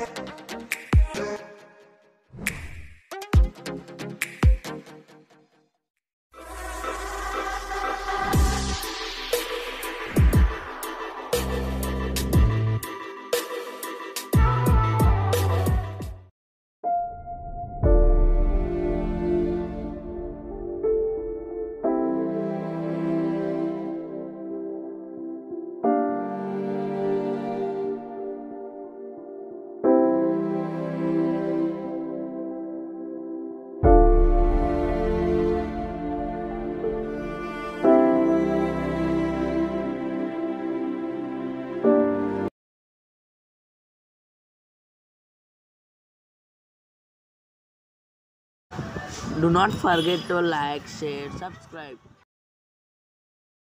Yeah. Do not forget to like, share, subscribe.